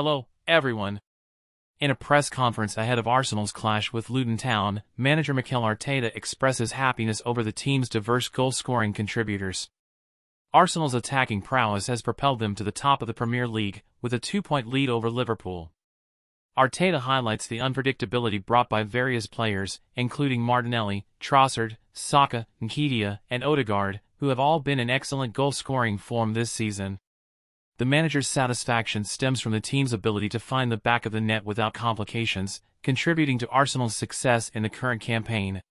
Hello, everyone. In a press conference ahead of Arsenal's clash with Luton Town, manager Mikel Arteta expresses happiness over the team's diverse goal-scoring contributors. Arsenal's attacking prowess has propelled them to the top of the Premier League, with a two-point lead over Liverpool. Arteta highlights the unpredictability brought by various players, including Martinelli, Trossard, Saka, Nketiah, and Odegaard, who have all been in excellent goal-scoring form this season. The manager's satisfaction stems from the team's ability to find the back of the net without complications, contributing to Arsenal's success in the current campaign.